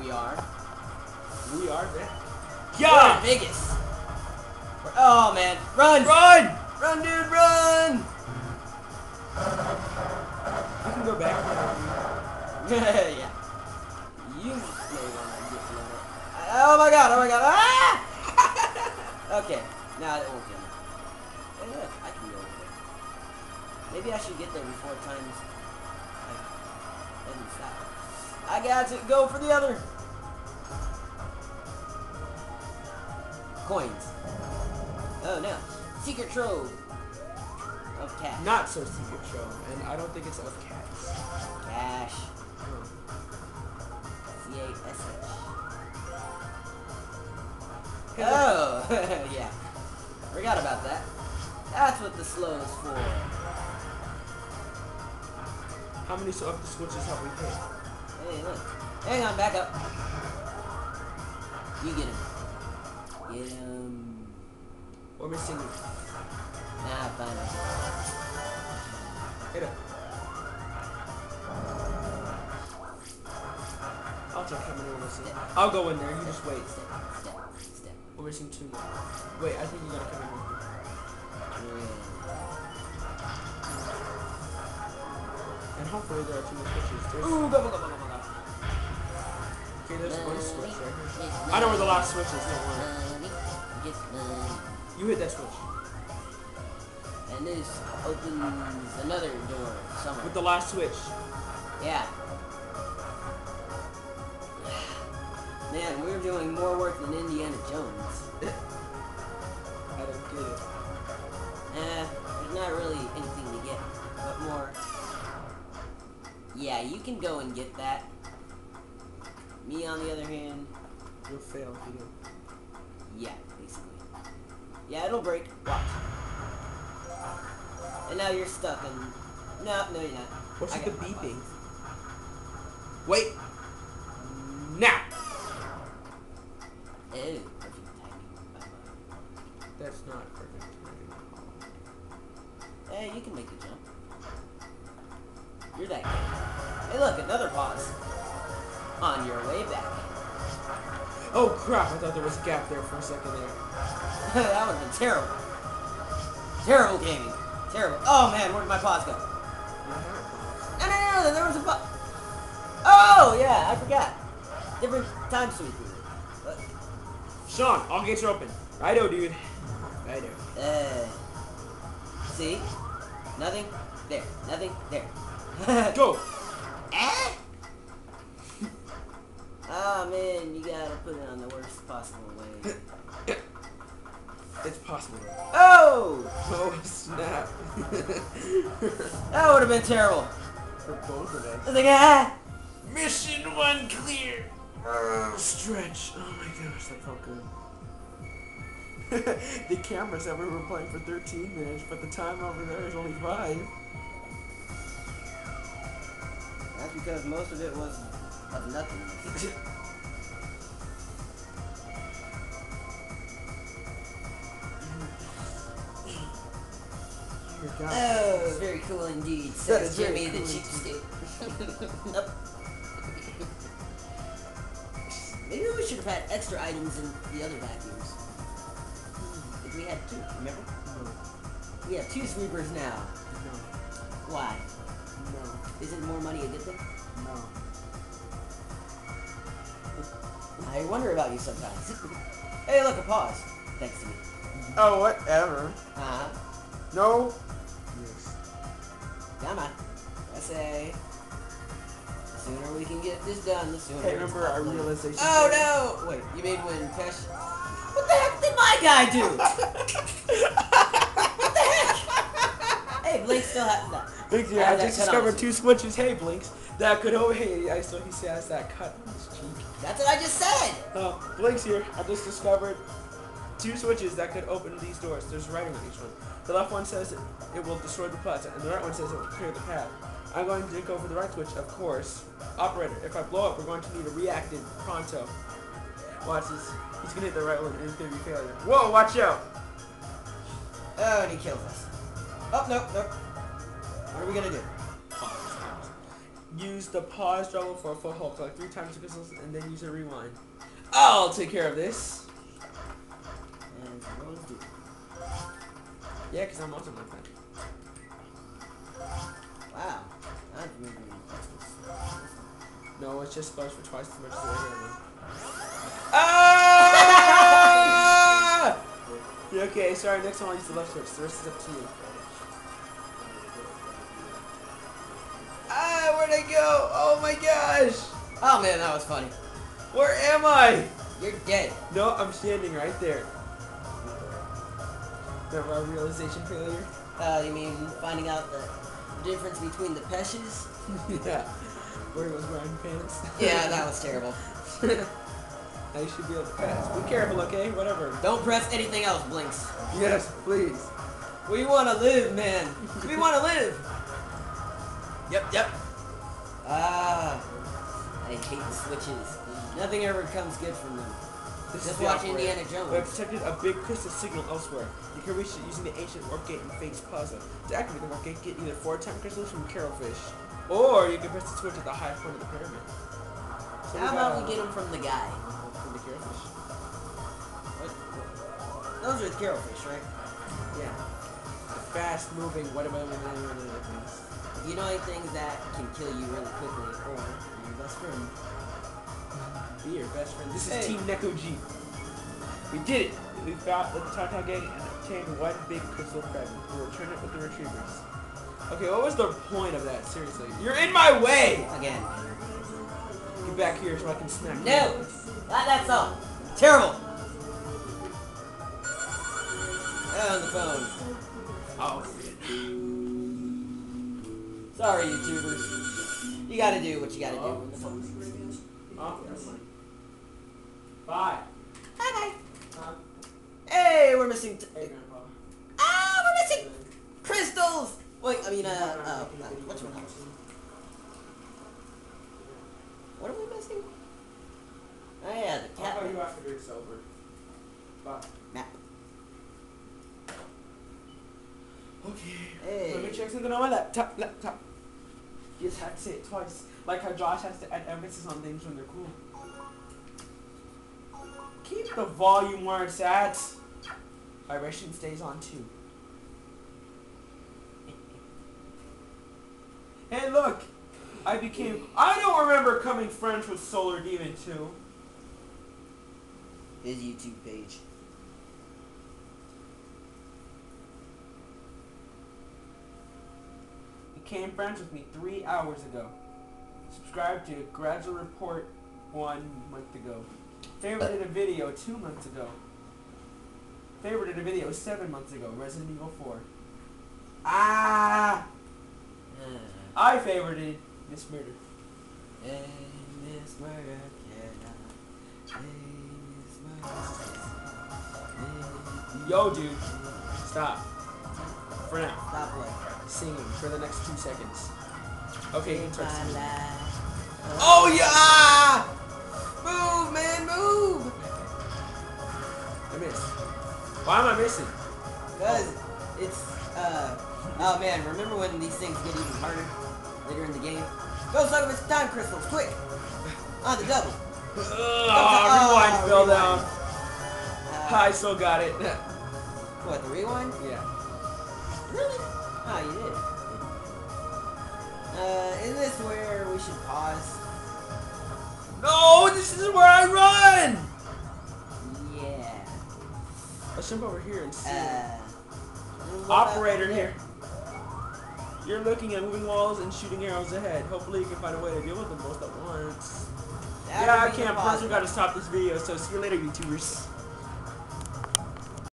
We are. We are there. We're Yeah! in Vegas. We're- oh man, run! Run! Run, dude, run! You can go back. yeah. You may want to get to it. Oh my god, oh my god, ah! okay, now it won't kill me. Hey look, I can go over there. Maybe I should get there before times like, doesn't stop. I got to go for the other. Coins. Oh no. Secret trove of cash. Not so secret trove, and I don't think it's of cats. Cash. Oh. C-A-S-H. Oh, yeah. Forgot about that. That's what the slow is for. How many so of the switches have we hit? Hey, look. Hang on, back up. You get him. Get him. We're missing. Nah, fine. Hit it. I'll check how many we're. I'll go in there. You just wait. Step, step, step. We're missing two more. Wait, I think you gotta come in with me. Hopefully there are two more switches. There's, Ooh, go, go, go, go, go, go. okay, there's one switch right here. I know where the last switch is. Don't worry. Money, get money. You hit that switch And this opens another door somewhere. with the last switch. Yeah. Man, we're doing more work than Indiana Jones. I don't get it. Eh, there's not really anything to get, but more. Yeah, you can go and get that. Me, on the other hand, You'll fail don't. yeah, basically. Yeah, it'll break. Watch. And now you're stuck and... No, no, you're not. What's with the beeping? box. Wait. Now. Ew, perfect timing. That's not perfect. Hey, you can make a jump. You're that good. Hey, look, another pause. On your way back. Oh crap! I thought there was a gap there for a second there. that would have been terrible. Terrible gaming. Terrible. Oh man, where did my pause go? No, no, no, no, there was a pause. Oh, yeah, I forgot. Different time sweep. Sean, all gates are open. Righto, dude. Righto. uh, see? Nothing there. Nothing there. Go. Eh? Ah man, you gotta put it on the worst possible way. It's possible. Oh! Oh snap! That would have been terrible. For both of I us. was like, ah! Mission one clear. Oh, stretch. Oh my gosh, that felt good. the camera said we were playing for 13 minutes, but the time over there is only five. That's because most of it was of nothing. Oh very cool indeed, says Jimmy the cool cheapskate. Nope. Maybe we should have had extra items in the other vacuums. Hmm, if we had two, remember? No, We have two sweepers now. no, Why? No, Isn't more money a good thing? no. I wonder about you sometimes. hey, look, a pause. Thanks to me. Oh, whatever. Uh-huh. No. Yes. Come on. I say, the sooner we can get this done, the sooner. Hey, it's remember our uploaded. realization? Oh no! Wait, you made when Pesh. What the heck did my guy do? what the heck? Hey, Blake still has that. Blinx, yeah, I just discovered two switches. Hey, Blinx. That could hey, I saw he has that cut on his cheek. That's what I just said. Oh, Blinx here. I just discovered two switches that could open these doors. There's writing on each one. The left one says it, will destroy the plaza, and the right one says it will clear the path. I'm going to go for the right switch, of course. Operator, if I blow up, we're going to need a reactant pronto. Watch this. He's gonna hit the right one, and it's gonna be failure. Whoa, watch out! Oh, and he kills us. Oh, nope, nope. What are we gonna do? use the pause double for a foothold. Collect three times the crystals and then use a rewind. I'll take care of this. And what was it? Yeah, because I'm also my friend. Wow. That's moving crystals. No, it's just spells for twice as much as the regular one. Ah! Yeah, okay, sorry, next time I'll use the left switch. The rest is up to you. My gosh! Oh man, that was funny. Where am I? You're dead. No, I'm standing right there. Remember our realization failure? Uh, you mean finding out the difference between the peshes? yeah. Where he was wearing pants. Yeah, that was terrible. I should be able to pass. Be careful, okay? Whatever. Don't press anything else, Blinx. Yes, please. We want to live, man. We want to live. Yep, yep. Ah, I hate the switches. Nothing ever comes good from them. This Just watch. Indiana We have Jones. detected a big crystal signal elsewhere. You can reach it using the ancient warp gate in Fate's Plaza. To activate the warp gate, get either four time crystals from Carolfish, or you can press the switch at the high point of the pyramid. So How about we get them from the guy? from the Carolfish? Those are the Carolfish, right? Yeah. The Fast moving, what whatever things. You know any things that can kill you really quickly, or your best friend? Be your best friend. This is Team Neko G. We did it! We found the Tata Gang and obtained one big crystal fragment. We'll return it with the retrievers. Okay, what was the point of that? Seriously. You're in my way! Again. Get back here so I can smack you. No! Not that song. Terrible! On the phone. Oh. Sorry, YouTubers. You gotta do what you gotta do when the phone rings. Oh, that's fine. Bye. Bye bye. Huh? Hey, we're missing. T- Hey, Grandpa. ah, we're missing crystals! Wait, I mean, uh, uh, what's one What are we missing? Oh, yeah, the I'll cat call you after over. Bye. map. Okay. Hey. Let me check something on my laptop. Laptop. You just had to say it twice. Like how Josh has to add emphasis on things when they're cool. Keep the volume where it's at. Vibration stays on too. hey, look! I became. I don't remember coming friends with Solar Demon 2. His YouTube page. Became friends with me three hours ago. Subscribed to Gradual Report one month ago. Favorited a video two months ago. Favorited a video seven months ago. Resident Evil 4. Ah! I favorited Miss Murder. and Miss Murder. Miss Murder. Yo, dude. Stop. For now. Stop what? Singing for the next two seconds. Okay, you start singing. Oh, yeah! Move, man, move! I missed. Why am I missing? Because it's, uh, oh man, remember when these things get even harder later in the game? Go suck up time crystals, quick! On the double. Oh, rewind fell rewind. down. Uh, I still got it. What, the rewind? yeah. Really? Oh, you did. Uh, is this where we should pause? No, this is where I run! Yeah. Let's jump over here and see. Uh, Operator here. You're looking at moving walls and shooting arrows ahead. Hopefully you can find a way to deal with them both at once. That yeah, I would be the can't. First we gotta stop this video, so see you later, YouTubers.